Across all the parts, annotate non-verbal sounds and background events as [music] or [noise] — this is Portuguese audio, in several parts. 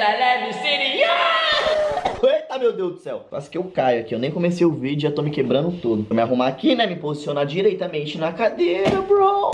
I love city. Eita, meu Deus do céu. Quase que eu caio aqui. Eu nem comecei o vídeo e já tô me quebrando todo. Vou me arrumar aqui, né? Me posicionar direitamente na cadeira, bro.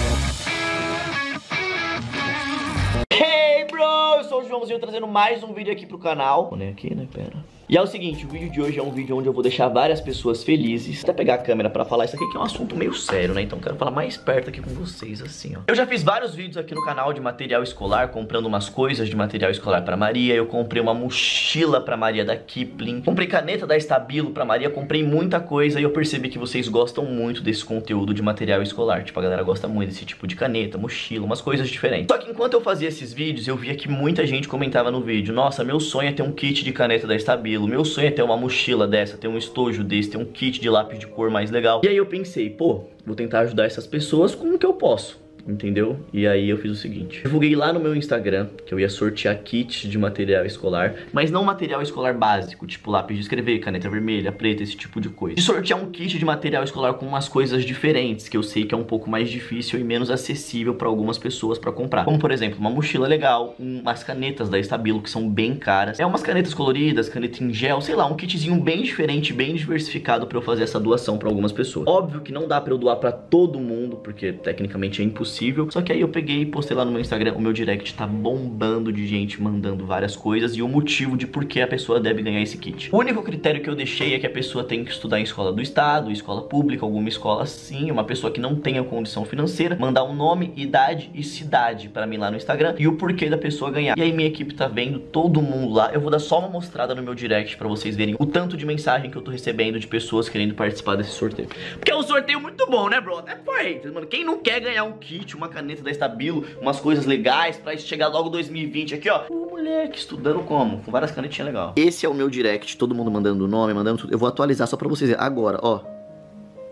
Hey, bro! Eu sou o Joãozinho trazendo mais um vídeo aqui pro canal. Vou aqui, né? Pera. E é o seguinte, o vídeo de hoje é um vídeo onde eu vou deixar várias pessoas felizes. Até pegar a câmera pra falar isso aqui, que é um assunto meio sério, né? Então quero falar mais perto aqui com vocês, assim, ó. Eu já fiz vários vídeos aqui no canal de material escolar, comprando umas coisas de material escolar pra Maria. Eu comprei uma mochila pra Maria da Kipling. Comprei caneta da Estabilo pra Maria. Comprei muita coisa e eu percebi que vocês gostam muito desse conteúdo de material escolar. Tipo, a galera gosta muito desse tipo de caneta, mochila, umas coisas diferentes. Só que enquanto eu fazia esses vídeos, eu via que muita gente comentava no vídeo. Nossa, meu sonho é ter um kit de caneta da Estabilo meu sonho é ter uma mochila dessa, ter um estojo desse, ter um kit de lápis de cor mais legal. E aí eu pensei, pô, vou tentar ajudar essas pessoas com o que eu posso entendeu? E aí eu fiz o seguinte, divulguei lá no meu Instagram que eu ia sortear kits de material escolar, mas não material escolar básico, tipo lápis de escrever, caneta vermelha, preta, esse tipo de coisa. E sortear um kit de material escolar com umas coisas diferentes, que eu sei que é um pouco mais difícil e menos acessível para algumas pessoas para comprar. Como por exemplo, uma mochila legal, umas canetas da Estabilo que são bem caras. É umas canetas coloridas, caneta em gel, sei lá, um kitzinho bem diferente, bem diversificado para eu fazer essa doação para algumas pessoas. Óbvio que não dá para eu doar para todo mundo, porque tecnicamente é impossível possível. Só que aí eu peguei e postei lá no meu Instagram, o meu direct tá bombando de gente mandando várias coisas e o motivo de por que a pessoa deve ganhar esse kit. O único critério que eu deixei é que a pessoa tem que estudar em escola do estado, escola pública, alguma escola sim, uma pessoa que não tenha condição financeira, mandar um nome, idade e cidade para mim lá no Instagram e o porquê da pessoa ganhar. E aí minha equipe tá vendo todo mundo lá. Eu vou dar só uma mostrada no meu direct para vocês verem o tanto de mensagem que eu tô recebendo de pessoas querendo participar desse sorteio. Porque é um sorteio muito bom, né, bro? É foi, mano. Quem não quer ganhar um kit uma caneta da Estabilo, umas coisas legais pra chegar logo 2020 aqui, ó. O moleque estudando como? Com várias canetinhas legal. Esse é o meu direct, todo mundo mandando o nome, mandando tudo. Eu vou atualizar só pra vocês verem. Agora, ó.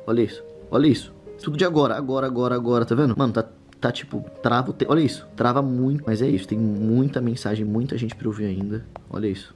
Olha isso. Olha isso. Tudo de agora, agora, agora, agora, tá vendo? Mano, tá tá tipo, trava, olha isso, trava muito, mas é isso, tem muita mensagem, muita gente pra ouvir ainda, olha isso.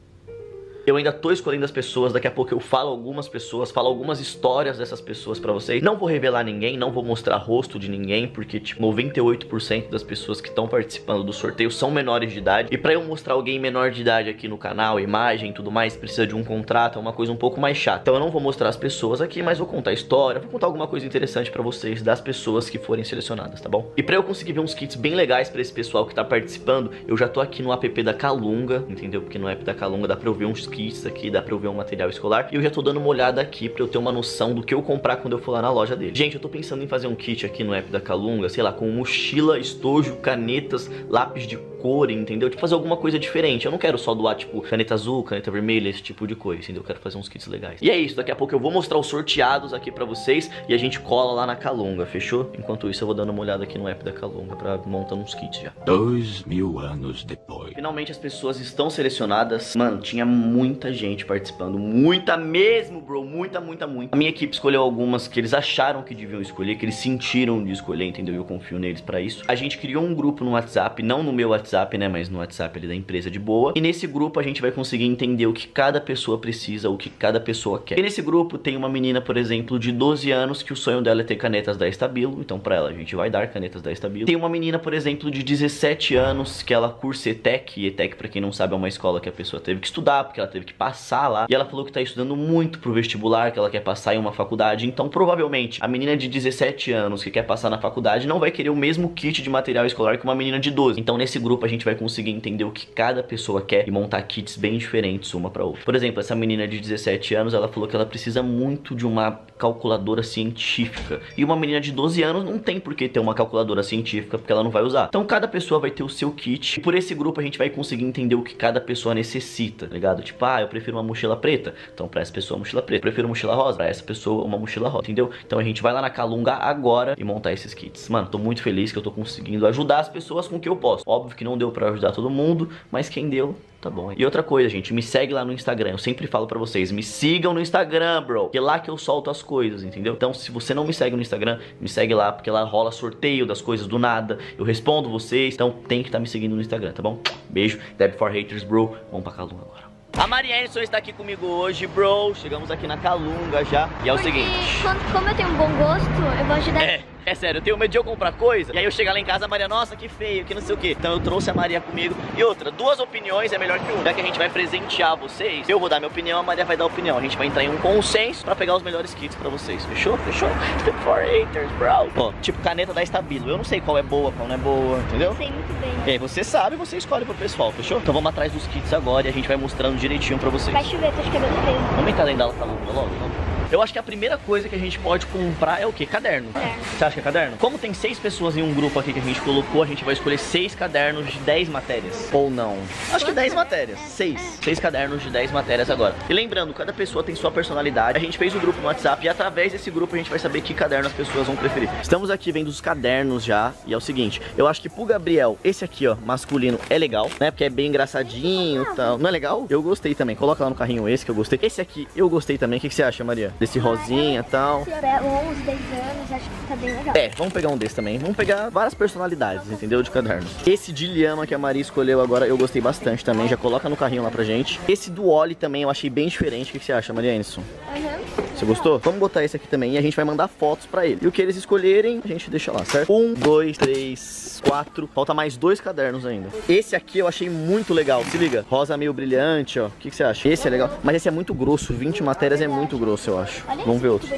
Eu ainda tô escolhendo as pessoas, daqui a pouco eu falo algumas pessoas, falo algumas histórias dessas pessoas pra vocês. Não vou revelar ninguém, não vou mostrar rosto de ninguém, porque tipo, 98% das pessoas que estão participando do sorteio são menores de idade. E pra eu mostrar alguém menor de idade aqui no canal, imagem tudo mais, precisa de um contrato, é uma coisa um pouco mais chata. Então eu não vou mostrar as pessoas aqui, mas vou contar a história, vou contar alguma coisa interessante pra vocês das pessoas que forem selecionadas, tá bom? E pra eu conseguir ver uns kits bem legais pra esse pessoal que tá participando, eu já tô aqui no app da Calunga, entendeu? Porque no app da Calunga dá pra eu ver uns kits aqui, dá pra eu ver um material escolar. E eu já tô dando uma olhada aqui pra eu ter uma noção do que eu comprar quando eu for lá na loja dele. Gente, eu tô pensando em fazer um kit aqui no app da Calunga, sei lá, com mochila, estojo, canetas, lápis de cor, entendeu? Tipo, fazer alguma coisa diferente. Eu não quero só doar, tipo, caneta azul, caneta vermelha, esse tipo de coisa, entendeu? Eu quero fazer uns kits legais. E é isso, daqui a pouco eu vou mostrar os sorteados aqui pra vocês e a gente cola lá na Calunga, fechou? Enquanto isso, eu vou dando uma olhada aqui no app da Calunga pra montar uns kits já. Dois mil anos depois. Finalmente as pessoas estão selecionadas. Mano, tinha muita gente participando, muita mesmo, bro, muita, muita, muita. A minha equipe escolheu algumas que eles acharam que deviam escolher, que eles sentiram de escolher, entendeu? Eu confio neles para isso. A gente criou um grupo no WhatsApp, não no meu WhatsApp, né, mas no WhatsApp ali da empresa de boa. E nesse grupo a gente vai conseguir entender o que cada pessoa precisa, o que cada pessoa quer. E nesse grupo tem uma menina, por exemplo, de 12 anos que o sonho dela é ter canetas da Estabilo, então para ela a gente vai dar canetas da Estabilo. Tem uma menina, por exemplo, de 17 anos que ela cursa ETEC, e ETEC para quem não sabe é uma escola que a pessoa teve que estudar, porque ela teve que passar lá. E ela falou que tá estudando muito pro vestibular, que ela quer passar em uma faculdade. Então, provavelmente, a menina de 17 anos que quer passar na faculdade não vai querer o mesmo kit de material escolar que uma menina de 12. Então, nesse grupo, a gente vai conseguir entender o que cada pessoa quer e montar kits bem diferentes uma para outra. Por exemplo, essa menina de 17 anos, ela falou que ela precisa muito de uma calculadora científica. E uma menina de 12 anos não tem por que ter uma calculadora científica, porque ela não vai usar. Então, cada pessoa vai ter o seu kit. E por esse grupo, a gente vai conseguir entender o que cada pessoa necessita, tá ligado? Tipo, ah, eu prefiro uma mochila preta. Então, para essa pessoa, mochila preta. Prefiro mochila rosa. Para essa pessoa, uma mochila rosa. Entendeu? Então a gente vai lá na Calunga agora e montar esses kits. Mano, tô muito feliz que eu tô conseguindo ajudar as pessoas com o que eu posso. Óbvio que não deu para ajudar todo mundo, mas quem deu, tá bom. E outra coisa, gente, me segue lá no Instagram. Eu sempre falo para vocês, me sigam no Instagram, bro. Que é lá que eu solto as coisas, entendeu? Então, se você não me segue no Instagram, me segue lá, porque lá rola sorteio das coisas do nada. Eu respondo vocês, então tem que estar tá me seguindo no Instagram, tá bom? Beijo, Deb for Haters, bro. Vamos pra Calunga agora. A Maria Anderson está aqui comigo hoje, bro. Chegamos aqui na Calunga já. E é o Porque seguinte. Quando, como eu tenho um bom gosto, eu vou ajudar. É. É sério, eu tenho medo de eu comprar coisa e aí eu chegar lá em casa, a Maria, nossa, que feio, que não sei o que. Então eu trouxe a Maria comigo. E outra, duas opiniões é melhor que uma. Já que a gente vai presentear vocês, eu vou dar minha opinião, a Maria vai dar a opinião. A gente vai entrar em um consenso pra pegar os melhores kits pra vocês. Fechou? Fechou? [laughs] For haters, bro. Ó, tipo caneta da Estabilo. Eu não sei qual é boa, qual não é boa, entendeu? Sei muito bem. E aí você sabe, você escolhe pro pessoal, fechou? Então vamos atrás dos kits agora e a gente vai mostrando direitinho pra vocês. Vai chover, tô de cabelo preso. Vamos entrar dentro da calúnia logo, não? Eu acho que a primeira coisa que a gente pode comprar é o quê? Caderno. Caderno. Você acha que é caderno? Como tem seis pessoas em um grupo aqui que a gente colocou, a gente vai escolher seis cadernos de 10 matérias. Ou não? Acho que 10 matérias. Seis. Seis cadernos de 10 matérias agora. E lembrando, cada pessoa tem sua personalidade. A gente fez o grupo no WhatsApp e através desse grupo a gente vai saber que caderno as pessoas vão preferir. Estamos aqui vendo os cadernos já. E é o seguinte, eu acho que pro Gabriel, esse aqui, ó, masculino, é legal, né? Porque é bem engraçadinho e tal. Não é legal? Eu gostei também. Coloca lá no carrinho esse que eu gostei. Esse aqui eu gostei também. O que, que você acha, Maria? Desse rosinha e tal. Se tiver 11, 10 anos, acho que tá bem legal. É, vamos pegar um desse também. Vamos pegar várias personalidades, entendeu? De cadernos. Esse de lhama que a Maria escolheu agora, eu gostei bastante também. Já coloca no carrinho lá pra gente. Esse do Oli também eu achei bem diferente. O que você acha, Maria Anderson? Uhum. Você gostou? Vamos botar esse aqui também e a gente vai mandar fotos pra ele. E o que eles escolherem, a gente deixa lá, certo? Um, dois, três, quatro. Falta mais dois cadernos ainda. Esse aqui eu achei muito legal. Se liga. Rosa meio brilhante, ó. O que, que você acha? Esse é legal. Mas esse é muito grosso. 20 matérias é muito grosso, eu acho. Olha Vamos ver outro.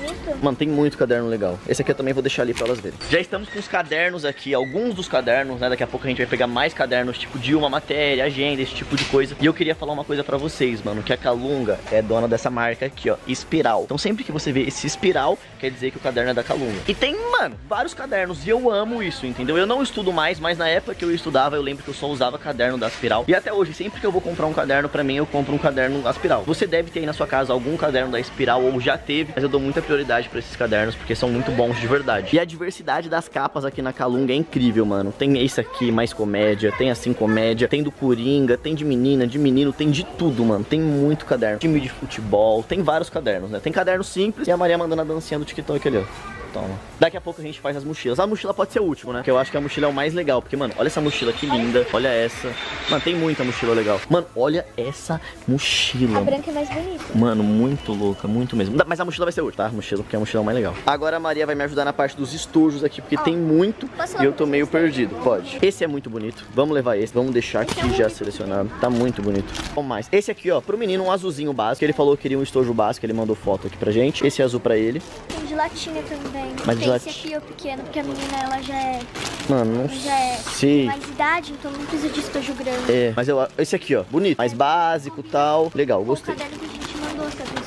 Mano, tem muito caderno legal. Esse aqui eu também vou deixar ali pra elas verem. Já estamos com os cadernos aqui, alguns dos cadernos, né? Daqui a pouco a gente vai pegar mais cadernos, tipo de uma matéria, agenda, esse tipo de coisa. E eu queria falar uma coisa pra vocês, mano, que a Calunga é dona dessa marca aqui, ó, Espiral. Então sempre que você vê esse espiral, quer dizer que o caderno é da Calunga. E tem, mano, vários cadernos e eu amo isso, entendeu? Eu não estudo mais, mas na época que eu estudava, eu lembro que eu só usava caderno da Espiral. E até hoje, sempre que eu vou comprar um caderno pra mim, eu compro um caderno Aspiral. Você deve ter aí na sua casa algum caderno da Espiral ou já teve, mas eu dou muita prioridade pra esses cadernos porque são muito bons de verdade. E a diversidade das capas aqui na Calunga é incrível, mano. Tem esse aqui, mais comédia, tem assim comédia, tem do Coringa, tem de menina, de menino, tem de tudo, mano. Tem muito caderno. Time de futebol, tem vários cadernos, né? Tem caderno simples e a Maria mandando a dancinha do TikTok ali, ó. Toma. Daqui a pouco a gente faz as mochilas. A mochila pode ser o último, né? Porque eu acho que a mochila é o mais legal. Porque, mano, olha essa mochila que linda. Olha essa. Mano, tem muita mochila legal. Mano, olha essa mochila. A branca é mais bonita. Mano, muito louca, muito mesmo. Mas a mochila vai ser útil, tá? A mochila, porque a mochila é o mais legal. Agora a Maria vai me ajudar na parte dos estojos aqui, porque Ó, tem muito e eu tô meio perdido. Pode. Esse é muito bonito. Vamos levar esse. Vamos deixar Esse aqui é já bonito. selecionado. Tá muito bonito. Vamos mais. Esse aqui, ó, pro menino, um azulzinho básico. Ele falou que queria um estojo básico, ele mandou foto aqui pra gente. Esse azul pra ele. Tem de latinha também. Mas tem esse aqui, o pequeno, porque a menina, ela já é, Mano, não já é sei. mais idade, então não precisa de estojo grande. É, mas eu, esse aqui, ó, bonito. Mais básico tal. Legal, gostei. sabe?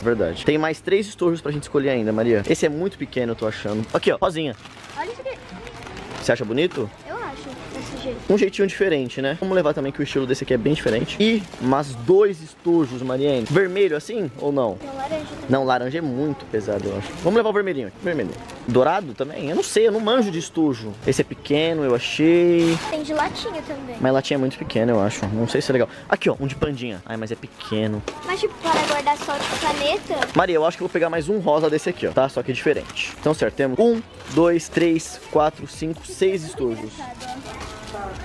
Verdade. Tem mais três estojos pra gente escolher ainda, Maria. Esse é muito pequeno, eu tô achando. Aqui, ó, rosinha. Olha isso aqui. Você acha bonito? Jeito. um jeitinho diferente, né? Vamos levar também que o estilo desse aqui é bem diferente. E mais dois estojos, Mariane. Vermelho assim ou não? Um laranja também. Não, laranja é muito pesado, eu acho. Vamos levar o vermelhinho aqui. Vermelhinho. Dourado também? Eu não sei, eu não manjo de estojo. Esse é pequeno, eu achei. Tem de latinha também. Mas latinha é muito pequeno, eu acho. Não sei se é legal. Aqui, ó, um de pandinha. Ai, mas é pequeno. Mas tipo, para guardar só de caneta, Maria, eu acho que eu vou pegar mais um rosa desse aqui, ó. Tá? Só que diferente. Então, certo, temos um, dois, três, quatro, cinco, seis estojos.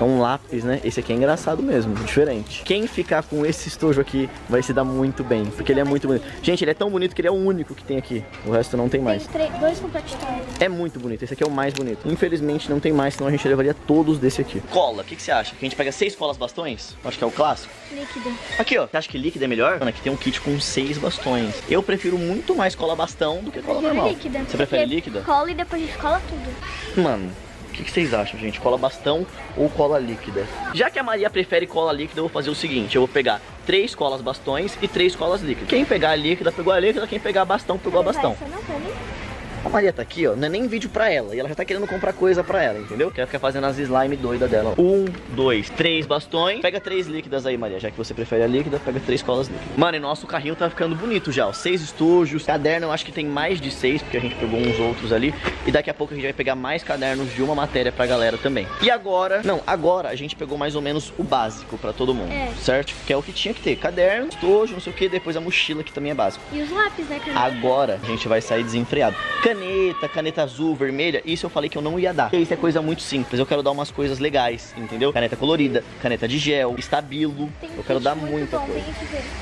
É um lápis, né? Esse aqui é engraçado mesmo, diferente. Quem ficar com esse estojo aqui vai se dar muito bem, porque ele é muito bonito. Gente, ele é tão bonito que ele é o único que tem aqui. O resto não tem tem mais. três, dois compartilhados. É muito bonito, esse aqui é o mais bonito. Infelizmente não tem mais, senão a gente levaria todos desse aqui. Cola, o que, que você acha? Que a gente pega seis colas bastões? Acho que é o clássico. Líquido. Aqui, ó. Você acha que líquido é melhor? Mano, aqui tem um kit com seis bastões. Eu prefiro muito mais cola bastão do que cola normal. líquida. Você prefere líquida? Cola e depois a gente cola tudo. Mano, que, que vocês acham, gente? Cola bastão ou cola líquida? Já que a Maria prefere cola líquida, eu vou fazer o seguinte: eu vou pegar três colas bastões e três colas líquidas. Quem pegar a líquida, pegou a líquida. Quem pegar bastão, pegou a bastão. Essa não, pra mim. A Maria tá aqui, ó, não é nem vídeo pra ela. E ela já tá querendo comprar coisa pra ela, entendeu? Quer ficar fazendo as slime doida dela. Um, dois, três bastões. Pega três líquidas aí, Maria. Já que você prefere a líquida, pega três colas líquidas. Mano, e nosso carrinho tá ficando bonito já, ó. Seis estojos. Caderno, eu acho que tem mais de seis, porque a gente pegou uns outros ali. E daqui a pouco a gente vai pegar mais cadernos de uma matéria pra galera também. E agora, não, agora a gente pegou mais ou menos o básico pra todo mundo, É. certo? Que é o que tinha que ter. Caderno, estojo, não sei o que, depois a mochila, que também é básico. E os lápis, né, caneta? Agora a gente vai sair desenfreado. Caneta, caneta azul, vermelha, isso eu falei que eu não ia dar. Porque isso é coisa muito simples. Eu quero dar umas coisas legais, entendeu? Caneta colorida, caneta de gel, estabilo. Tem Eu quero dar muito muita bom, coisa.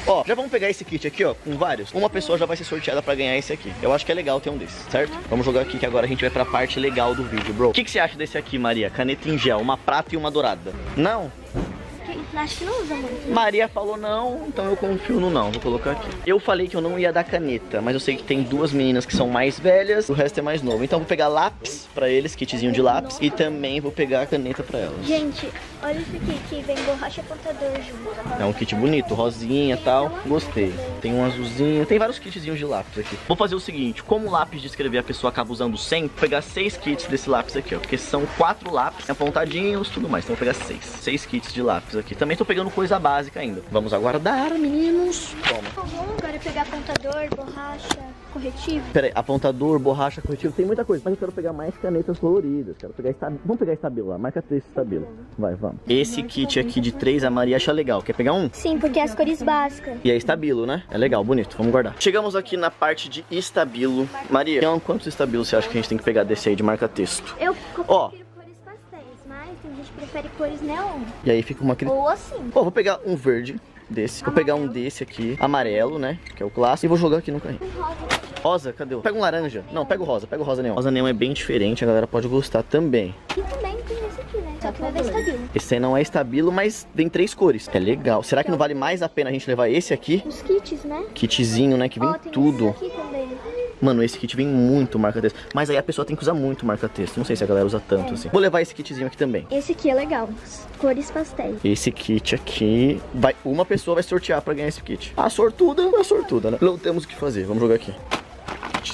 Ó, já vamos pegar esse kit aqui, ó, com vários. Uma pessoa já vai ser sorteada pra ganhar esse aqui. Eu acho que é legal ter um desses, certo? Vamos jogar aqui que agora a gente vai pra parte legal do vídeo, bro. O que, que você acha desse aqui, Maria? Caneta em gel, uma prata e uma dourada. Não? Acho que não usa muito. Maria falou não, então eu confio no não. Vou colocar aqui. Eu falei que eu não ia dar caneta, mas eu sei que tem duas meninas que são mais velhas, o resto é mais novo. Então eu vou pegar lápis pra eles, kitzinho de lápis, e também vou pegar a caneta pra elas. Gente, olha isso aqui, que vem borracha apontador junto. É um kit bonito, rosinha e tal. Gostei. Tem um azulzinho, tem vários kitzinhos de lápis aqui. Vou fazer o seguinte, como o lápis de escrever a pessoa acaba usando 100, vou pegar seis kits desse lápis aqui, ó. Porque são quatro lápis, apontadinhos, tudo mais. Então vou pegar seis. Seis kits de lápis aqui. Também tô pegando coisa básica ainda. Vamos aguardar, meninos. Toma. Vamos agora pegar apontador, borracha, corretivo. Pera aí, apontador, borracha, corretivo, tem muita coisa. Mas eu quero pegar mais canetas coloridas. Quero pegar estabilo. Vamos pegar estabilo lá, marca texto estabilo. Vai, vamos. Esse kit aqui de três a Maria acha legal. Quer pegar um? Sim, porque as cores básicas. E é estabilo, né? É legal, bonito. Vamos guardar. Chegamos aqui na parte de estabilo. Maria, então, quantos estabilos você acha que a gente tem que pegar desse aí de marca texto? Eu Ó. gente prefere cores neon. E aí fica uma... Ou assim. Ó, vou pegar um verde desse. Vou pegar um desse aqui, amarelo, né? Que é o clássico. E vou jogar aqui no carrinho. Rosa. Rosa, cadê? o- Pega um laranja. Não, pega o rosa. Pega o rosa neon. Rosa neon é bem diferente, a galera pode gostar também. E também tem esse aqui, né? Só que vai ver estabilo. Esse aí não é estabilo, mas tem três cores. É legal. Será que não vale mais a pena a gente levar esse aqui? Os kits, né? Kitzinho, né? Que vem tem tudo. esse aqui também. Mano, esse kit vem muito marca-texto. Mas aí a pessoa tem que usar muito marca-texto. Não sei se a galera usa tanto assim. Vou levar esse kitzinho aqui também. Esse aqui é legal. Cores pastéis. Esse kit aqui, vai, uma pessoa vai sortear pra ganhar esse kit. A sortuda é a sortuda, né? Não temos o que fazer, vamos jogar aqui.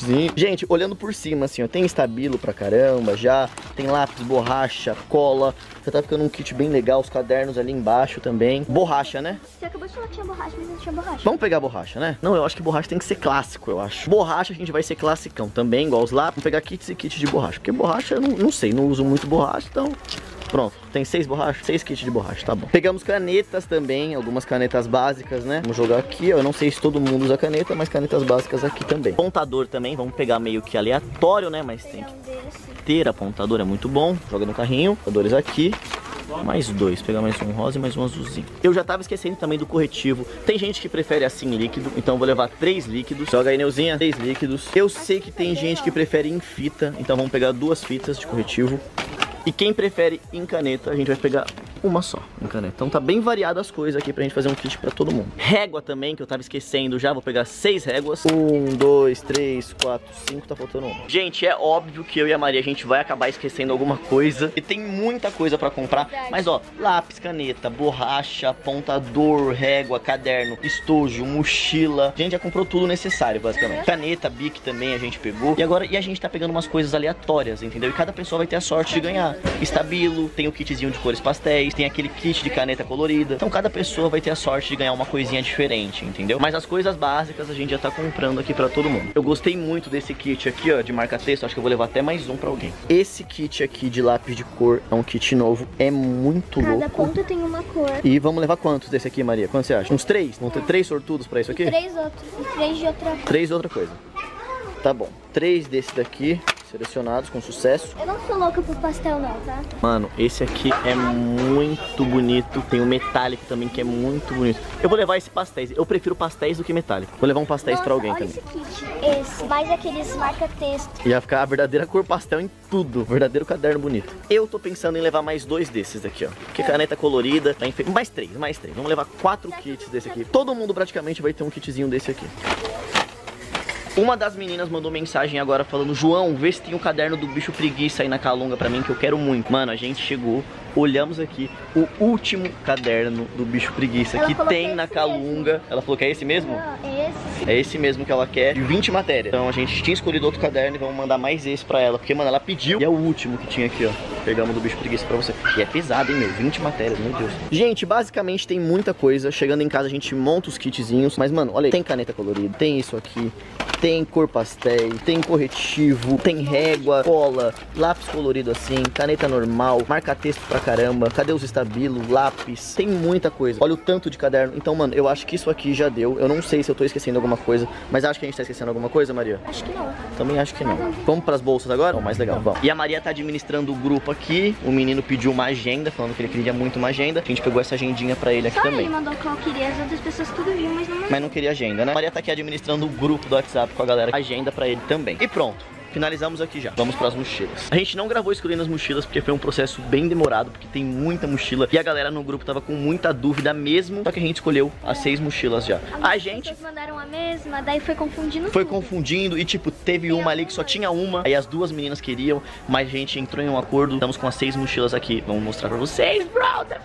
Kitzinho. Gente, olhando por cima, assim, ó, tem estabilo pra caramba já, tem lápis, borracha, cola. Já tá ficando um kit bem legal, os cadernos ali embaixo também. Borracha, né? Você acabou de falar que tinha borracha, mas não tinha borracha. Vamos pegar borracha, né? Não, eu acho que borracha tem que ser clássico, eu acho. Borracha a gente vai ser classicão também, igual os lápis. Vamos pegar kits e kits de borracha. Porque borracha, eu não, não sei, não uso muito borracha, então... Pronto, tem seis borrachas? Seis kits de borracha, tá bom. Pegamos canetas também, algumas canetas básicas, né? Vamos jogar aqui, ó. Eu não sei se todo mundo usa caneta, mas canetas básicas aqui também. Pontador também, vamos pegar meio que aleatório, né? Mas tem que ter apontador, é muito bom. Joga no carrinho, apontadores aqui. Mais dois, pegar mais um rosa e mais um azulzinho. Eu já tava esquecendo também do corretivo. Tem gente que prefere assim líquido, então vou levar três líquidos. Joga aí, Neuzinha, três líquidos. Eu sei que tem gente que prefere em fita, então vamos pegar duas fitas de corretivo. E quem prefere em caneta, a gente vai pegar uma só em caneta. Então tá bem variado as coisas aqui pra gente fazer um kit pra todo mundo. Régua também, que eu tava esquecendo já. Vou pegar seis réguas. Um, dois, três, quatro, cinco. Tá faltando uma. Gente, é óbvio que eu e a Maria, a gente vai acabar esquecendo alguma coisa. E tem muita coisa pra comprar. Mas ó, lápis, caneta, borracha, apontador, régua, caderno, estojo, mochila. A gente já comprou tudo necessário, basicamente. Caneta, bic também a gente pegou. E agora, e a gente tá pegando umas coisas aleatórias, entendeu? E cada pessoa vai ter a sorte de ganhar. Estabilo, tem o kitzinho de cores pastéis, tem aquele kit de caneta colorida. Então cada pessoa vai ter a sorte de ganhar uma coisinha diferente, entendeu? Mas as coisas básicas a gente já tá comprando aqui pra todo mundo. Eu gostei muito desse kit aqui, ó, de marca-texto. Acho que eu vou levar até mais um pra alguém. Esse kit aqui de lápis de cor é um kit novo. É muito Cada louco. ponta tem uma cor. E vamos levar quantos desse aqui, Maria? Quantos você acha? Uns três? Vão ter três sortudos pra isso aqui? Três outros. E três de outra cor. Três outra coisa. Tá bom. Três desse daqui, selecionados com sucesso. Eu não sou louca por pastel não, tá? Mano, esse aqui é muito bonito. Tem o metálico também, que é muito bonito. Eu vou levar esse pastéis. Eu prefiro pastéis do que metálico. Vou levar um pastéis Nossa, pra alguém olha também. esse kit. Esse. Mais aqueles marca-texto. Ia ficar a verdadeira cor pastel em tudo. Verdadeiro caderno bonito. Eu tô pensando em levar mais dois desses daqui, ó. Que caneta colorida. Tá enfe... Mais três, mais três. Vamos levar quatro kits desse aqui. Todo mundo praticamente vai ter um kitzinho desse aqui. Uma das meninas mandou mensagem agora falando João, vê se tem o caderno do bicho preguiça aí na calunga pra mim que eu quero muito. Mano, a gente chegou, olhamos aqui O último caderno do bicho preguiça Ela Que falou que tem é na calunga Ela falou que é esse mesmo? Ah, esse. É esse mesmo que ela quer, de 20 matérias. Então a gente tinha escolhido outro caderno e vamos mandar mais esse pra ela. Porque, mano, ela pediu e é o último que tinha aqui, ó. Pegamos do bicho preguiça pra você. E é pesado, hein, meu? 20 matérias, meu Deus. Gente, basicamente tem muita coisa. Chegando em casa a gente monta os kitzinhos. Mas, mano, olha aí. Tem caneta colorida, tem isso aqui. Tem cor pastel, tem corretivo, tem régua, cola, lápis colorido assim, caneta normal, marca-texto pra caramba. Cadê os estabilos, lápis? Tem muita coisa. Olha o tanto de caderno. Então, mano, eu acho que isso aqui já deu. Eu não sei se eu tô esquecendo alguma coisa, mas acho que a gente tá esquecendo alguma coisa, Maria. Acho que não. Também acho que não. Vamos pras bolsas agora? Ó, mais legal, vamos. E a Maria tá administrando o grupo aqui. O menino pediu uma agenda, falando que ele queria muito uma agenda. A gente pegou essa agendinha pra ele aqui Só também. ele mandou qual queria, as outras pessoas tudo viu, mas não mandou. Mas não queria agenda, né? A Maria tá aqui administrando o grupo do WhatsApp com a galera. Agenda pra ele também. E pronto. Finalizamos aqui já. Vamos pras mochilas. A gente não gravou escolhendo as mochilas porque foi um processo bem demorado, porque tem muita mochila. E a galera no grupo tava com muita dúvida mesmo. Só que a gente escolheu as seis mochilas já. A Algumas gente pessoas mandaram a mesma, daí foi confundindo foi tudo. confundindo e tipo, teve uma ali que só tinha uma, aí as duas meninas queriam, mas a gente entrou em um acordo, estamos com as seis mochilas aqui. Vamos mostrar pra vocês, brother.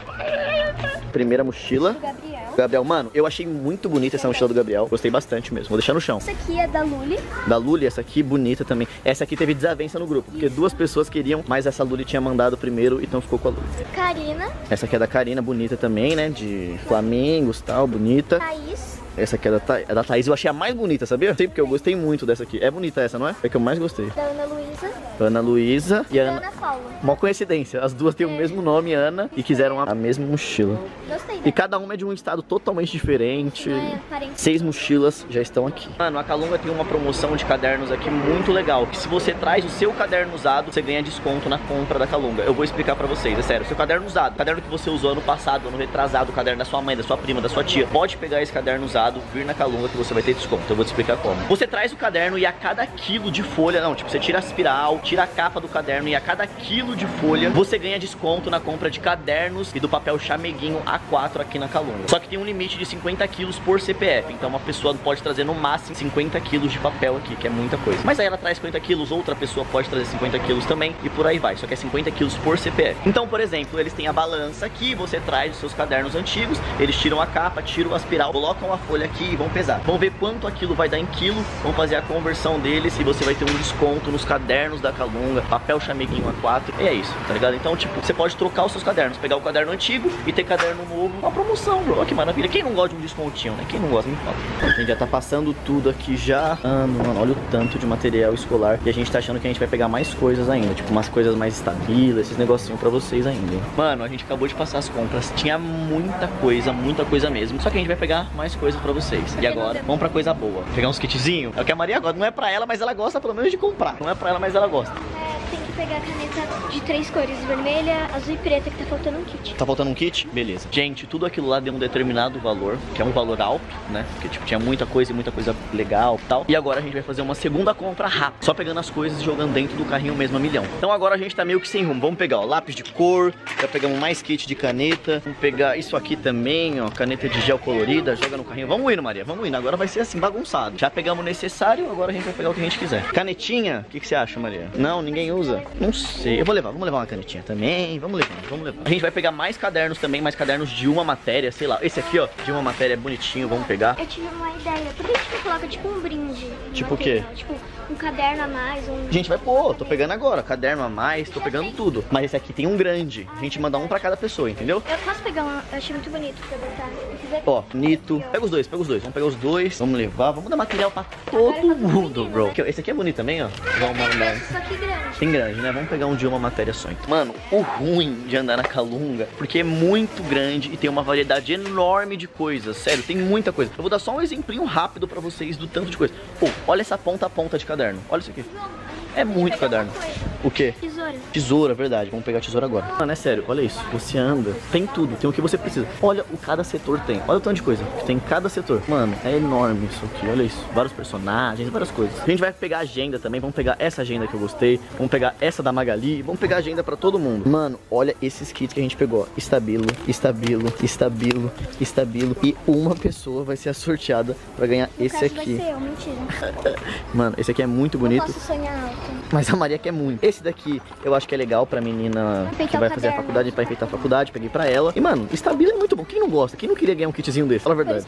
Primeira mochila. Gabriel. Gabriel, mano, eu achei muito bonita essa mochila do Gabriel. Gostei bastante mesmo. Vou deixar no chão. Essa aqui é da Luli. Da Luli, essa aqui bonita também. Essa aqui teve desavença no grupo, porque duas pessoas queriam, mas essa Luli tinha mandado primeiro, então ficou com a Luli. Karina, Essa aqui é da Karina, bonita também, né? De Flamengos tal, bonita. Thaís, Essa aqui é da, Tha é da Thaís, eu achei a mais bonita, sabia? Sei porque eu gostei muito dessa aqui. É bonita essa, não é? É que eu mais gostei. da Ana Luísa Ana Luísa e e Ana. Ana Paula. Mó coincidência, as duas têm o mesmo nome, Ana, e quiseram a a mesma mochila. Gostei E cada uma é de um estado totalmente diferente. É. Seis mochilas já estão aqui. Mano, a Calunga tem uma promoção de cadernos aqui muito legal. Que se você traz o seu caderno usado, você ganha desconto na compra da Calunga. Eu vou explicar pra vocês, é sério. Seu caderno usado, caderno que você usou ano passado, ano retrasado, o caderno da sua mãe, da sua prima, da sua tia, pode pegar esse caderno usado, vir na Calunga que você vai ter desconto. Eu vou te explicar como. Você traz o caderno e a cada quilo de folha, não, tipo, você tira a espiral, tira a capa do caderno e a cada quilo de folha, você ganha desconto na compra de cadernos e do papel chameguinho A4 aqui na Calunga. Só que tem um limite de 50 quilos por CPF. Então uma pessoa pode trazer no máximo 50 quilos de papel aqui, que é muita coisa. Mas aí ela traz 50 quilos, outra pessoa pode trazer 50 quilos também e por aí vai. Só que é 50 quilos por CPF. Então, por exemplo, eles têm a balança aqui, você traz os seus cadernos antigos, eles tiram a capa, tiram a espiral, colocam a folha aqui e vão pesar. Vão ver quanto aquilo vai dar em quilo, vão fazer a conversão deles e você vai ter um desconto nos cadernos da Calunga, papel chameguinho A4. E é isso, tá ligado? Então, tipo, você pode trocar os seus cadernos, pegar o caderno antigo e ter caderno novo. Uma promoção, bro. Olha que maravilha. Quem não gosta de um descontinho, né? Quem não gosta, me fala. A gente já tá passando tudo aqui já. Ah, mano, olha o tanto de material escolar. E a gente tá achando que a gente vai pegar mais coisas ainda. Tipo, umas coisas mais estabilas, esses negocinhos pra vocês ainda. hein? Mano, a gente acabou de passar as compras. Tinha muita coisa, muita coisa mesmo. Só que a gente vai pegar mais coisas pra vocês. E agora, vamos pra coisa boa. Pegar uns kitzinhos. É o que a Maria gosta. Não é pra ela, mas ela gosta pelo menos de comprar. Não é pra ela, mas ela gosta. Pegar a caneta de três cores, vermelha, azul e preta, que tá faltando um kit. Tá faltando um kit? Beleza. Gente, tudo aquilo lá deu um determinado valor, que é um valor alto, né? Porque, tipo, tinha muita coisa e muita coisa legal e tal. E agora a gente vai fazer uma segunda compra rápida. Só pegando as coisas e jogando dentro do carrinho mesmo a milhão. Então agora a gente tá meio que sem rumo. Vamos pegar, ó, lápis de cor. Já pegamos mais kit de caneta. Vamos pegar isso aqui também, ó. Caneta de gel colorida. Joga no carrinho. Vamos indo, Maria. Vamos indo. Agora vai ser assim, bagunçado. Já pegamos o necessário, agora a gente vai pegar o que a gente quiser. Canetinha? O que, que você acha, Maria? Não, ninguém usa? Não sei. Eu vou levar. Vamos levar uma canetinha também. Vamos levar, vamos levar. A gente vai pegar mais cadernos também, mais cadernos de uma matéria, sei lá. Esse aqui, ó, de uma matéria bonitinho, vamos pegar. Eu tive uma ideia. Por que a gente não coloca tipo um brinde? Tipo o quê? Tipo, um caderno a mais, um. Gente vai pôr, tô pegando agora, caderno a mais, tô pegando tudo. Mas esse aqui tem um grande. A gente manda um pra cada pessoa, entendeu? Eu posso pegar um, eu achei muito bonito pra botar. Ó, Nito. Pega os dois, pega os dois. Vamos pegar os dois. Vamos levar. Vamos dar material pra todo mundo, bro. Aqui, ó, Esse aqui é bonito também, ó. Vamos mandar. Só que grande. Tem grande, né? Vamos pegar um de uma matéria só. Então. Mano, o ruim de andar na Calunga, porque é muito grande e tem uma variedade enorme de coisas. Sério, tem muita coisa. Eu vou dar só um exemplinho rápido pra vocês do tanto de coisa. Pô, olha essa ponta a ponta de caderno. Olha isso aqui. É muito caderno. O quê? Tesoura. Tesoura, verdade. Vamos pegar a tesoura agora. Mano, é sério, olha isso. Você anda, tem tudo, tem o que você precisa. Olha o cada setor tem. Olha o tanto de coisa que tem em cada setor. Mano, é enorme isso aqui. Olha isso. Vários personagens, várias coisas. A gente vai pegar a agenda também. Vamos pegar essa agenda que eu gostei. Vamos pegar essa da Magali. Vamos pegar a agenda pra todo mundo. Mano, olha esses kits que a gente pegou. Estabilo, estabilo, estabilo, estabilo. E uma pessoa vai ser a sorteada pra ganhar No esse aqui. vai ser eu, mentira. [laughs] Mano, esse aqui é muito bonito. posso sonhar alto. Mas a Maria quer muito. Esse daqui eu acho que é legal pra menina Enfeitar que vai fazer a faculdade, pra enfeitar a faculdade. Peguei pra ela. E, mano, estabilo é muito bom. Quem não gosta? Quem não queria ganhar um kitzinho desse? Fala a verdade.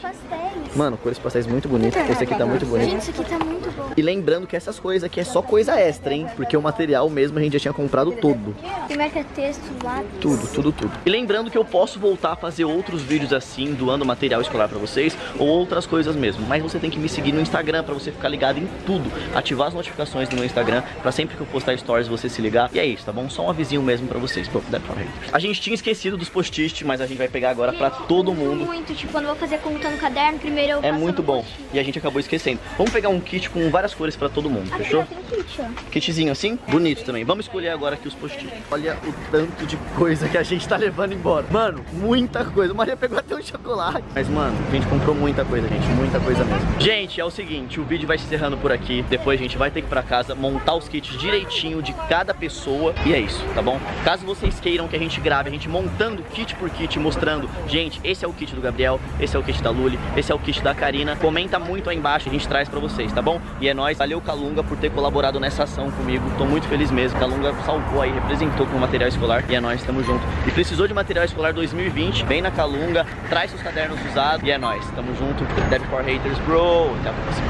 Mano, cores pastéis muito bonito. Esse aqui tá muito bonito. Gente, isso aqui tá muito bom. E lembrando que essas coisas aqui é só coisa extra, hein? Porque o material mesmo a gente já tinha comprado todo. Tem marca-texto, lápis. Tudo, tudo, tudo. E lembrando que eu posso voltar a fazer outros vídeos assim, doando material escolar pra vocês, ou outras coisas mesmo. Mas você tem que me seguir no Instagram pra você ficar ligado em tudo. Ativar as notificações no meu Instagram pra sempre que eu postar stories você se ligar. E é isso, tá bom? Só um avisinho mesmo pra vocês. Pô, deve falar haters. A gente tinha esquecido dos post-it, mas a gente vai pegar agora pra todo mundo. Muito, tipo, quando eu vou fazer conta no caderno, primeiro eu É muito bom. E a gente acabou esquecendo. Vamos pegar um kit com várias cores pra todo mundo, Aqui fechou? kit, ó. Kitzinho assim, bonito também. Vamos escolher agora aqui os post-it. Olha o tanto de coisa que a gente tá levando embora. Mano, muita coisa. Maria pegou até um chocolate. Mas, mano, a gente comprou muita coisa, gente. Muita coisa mesmo. Gente, é o seguinte, o vídeo vai se encerrando por aqui. Depois a gente vai ter que ir pra casa montar os kits direitinho de cada pessoa. E é isso, tá bom? Caso vocês queiram que a gente grave, a gente montando kit por kit, mostrando, gente, esse é o kit do Gabriel, esse é o kit da Luli, esse é o kit da Karina. Comenta muito aí embaixo, a gente traz pra vocês, tá bom? E é nóis. Valeu, Calunga, por ter colaborado nessa ação comigo. Tô muito feliz mesmo. Calunga salvou aí, representou com material escolar. E é nóis, tamo junto. E precisou de material escolar 2020, vem na Calunga, traz seus cadernos usados. E é nóis, tamo junto. Deb for Haters, bro. Até a próxima.